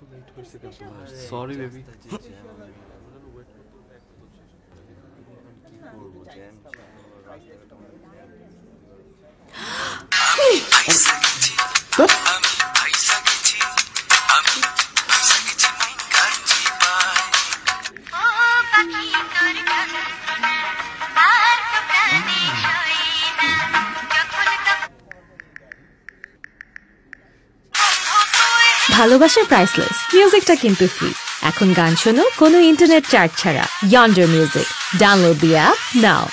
Sorry baby और ভালোবাসা priceless মিউজিকটা কিন্তু ফ্রি এখন গান শোনো কোনো ইন্টারনেট চার্জ ছাড়া। Yonder music download the app now